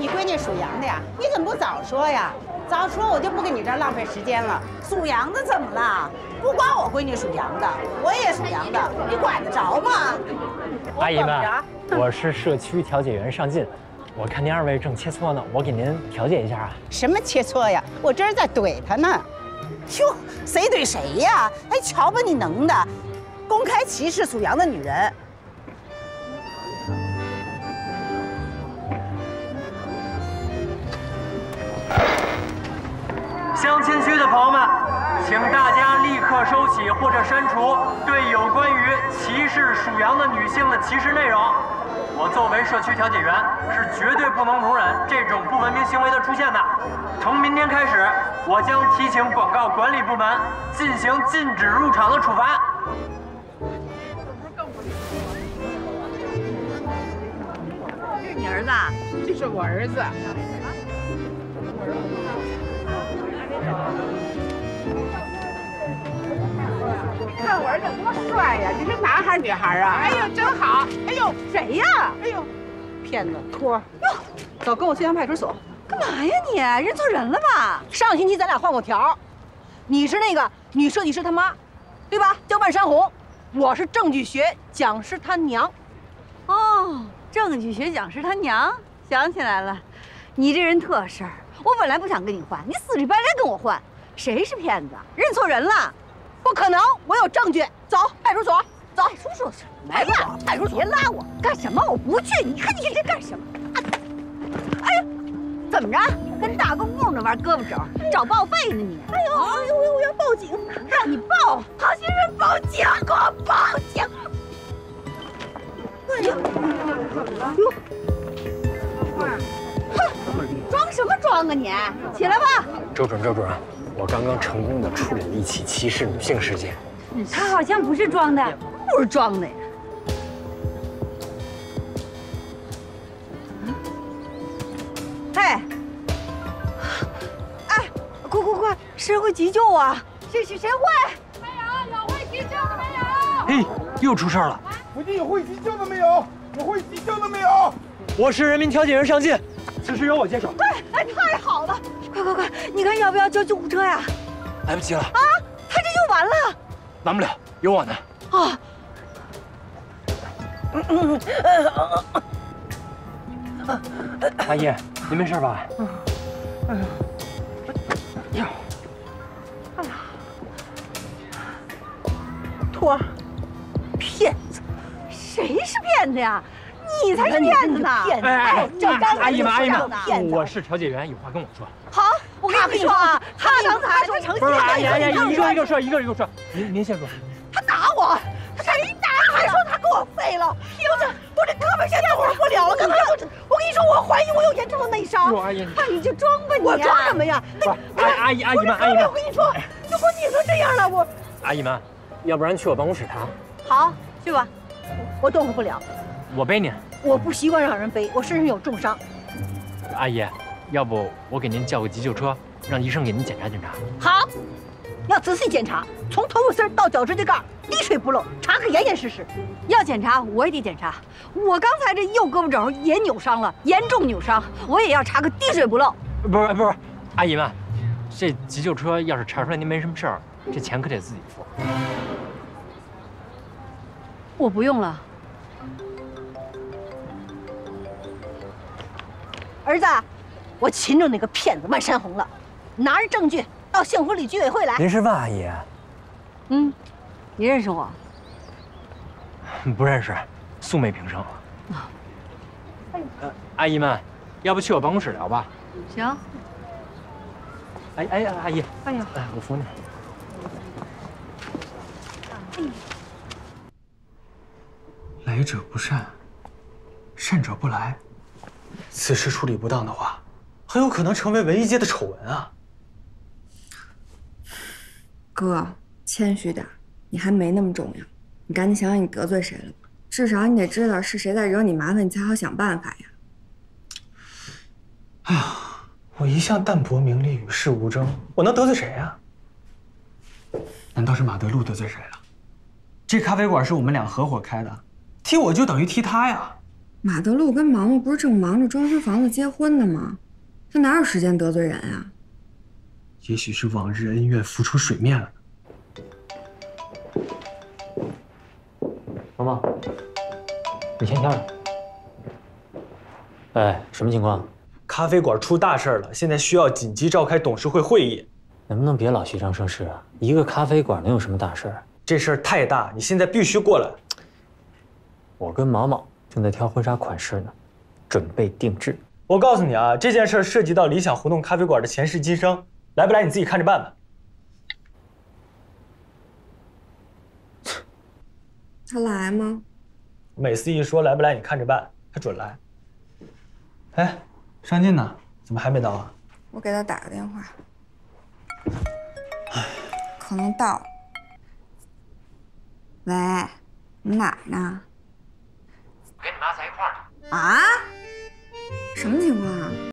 你闺女属羊的呀？你怎么不早说呀？早说我就不跟你这儿浪费时间了。属羊的怎么了？不光我闺女属羊的，我也属羊的，你管得着吗？阿姨们，我 是社区调解员尚进，我看您二位正切磋呢，我给您调解一下啊。什么切磋呀？我这是在怼他呢。哟，谁怼谁呀？还瞧把你能的，公开歧视属羊的女人。相亲区的朋友们，请大家立刻收起或者删除对有关于歧视属羊的女性的歧视内容。我作为社区调解员，是绝对不能容忍这种不文明行为的出现的。从明天开始，我将提请广告管理部门进行禁止入场的处罚。这是你儿子？这是我儿子。看我儿子多帅呀！你是男孩女孩啊？哎呦，真好！哎呦，谁呀？哎呦，骗子托儿！哟，走，跟我去趟派出所。干嘛呀你？认错人了吧？上星期咱俩换过条，你是那个女设计师他妈，对吧？叫万山红，我是证据学讲师他娘。哦，证据学讲师他娘，想起来了，你这人特事儿。我本来不想跟你换，你死乞白赖跟我换，谁是骗子？认错人了？不可能，我有证据。走，派出所，走。派出所什么呀？派出所别拉我，干什么？我不去。你看你这干什么？哎呀，怎么着？跟大公公那玩胳膊肘，找报废呢你？哎呦哎呦，我要报警，让你报，好心人报警，给我报警！哎呦，哟，哼，装什么装啊你？起来吧。周主任，周主任，我刚刚成功的处理了一起歧视女性事件。他好像不是装的，不是装的呀。嘿，哎，快快快，谁会急救啊？谁谁谁会？没有，有会急救的没有？嘿，又出事了！附近有会急救的没有？有会急救的没有？我是人民调解员尚进，此事由我接手。快快快，你看要不要叫救护车呀？来不及了啊！他这就完了。完不了，有我呢。啊！阿姨，您没事吧？哎呀！哎呀！托儿，骗子！谁是骗子呀？你才是骗子呢！骗子！哎，这刚才阿姨们，阿姨们，我是调解员，有话跟我说。好，我跟你说啊，他刚才说成不是阿姨，阿姨，一个一个说，一个一个说。您您先说。他打我，谁打？还说他给我废了，凭着我这胳膊现在活不了了。刚才我我跟你说，我怀疑我有严重的内伤。阿姨，那你就装吧，你我装什么呀？阿阿姨，阿姨们，阿姨们，我跟你说，如果你都这样了，我阿姨们，要不然去我办公室谈。好，去吧。我动弹不了，我背你。我不习惯让人背，我身上有重伤。阿姨，要不我给您叫个急救车，让医生给您检查检查。好，要仔细检查，从头发丝到脚趾甲盖，滴水不漏，查个严严实实。要检查我也得检查，我刚才这右胳膊肘也扭伤了，严重扭伤，我也要查个滴水不漏。不是不是，阿姨们，这急救车要是查出来您没什么事儿，这钱可得自己付。我不用了。儿子，我擒住那个骗子万山红了，拿着证据到幸福里居委会来。您是万阿姨？嗯，你认识我？不认识，素昧平生。呃，阿姨们，要不去我办公室聊吧？行。哎哎，阿姨，哎呀，哎，我扶你。来者不善，善者不来。此事处理不当的话，很有可能成为文艺界的丑闻啊！哥，谦虚点，你还没那么重要，你赶紧想想你得罪谁了吧。至少你得知道是谁在惹你麻烦，你才好想办法呀。哎呀，我一向淡泊名利，与世无争，我能得罪谁呀？难道是马德路得罪谁了？这咖啡馆是我们俩合伙开的，踢我就等于踢他呀。马德路跟毛毛不是正忙着装修房子、结婚呢吗？他哪有时间得罪人啊？也许是往日恩怨浮出水面了。毛毛，你先跳着。哎，什么情况？咖啡馆出大事了，现在需要紧急召开董事会会议。能不能别老虚张声势啊？一个咖啡馆能有什么大事儿？这事儿太大，你现在必须过来。我跟毛毛正在挑婚纱款式呢，准备定制。我告诉你啊，这件事涉及到理想胡同咖啡馆的前世今生，来不来你自己看着办吧。他来吗？每次一说来不来你看着办，他准来。哎，尚进呢？怎么还没到啊？我给他打个电话。可能到了。喂，你哪儿呢？我跟你妈在一块儿呢。啊？什么情况啊？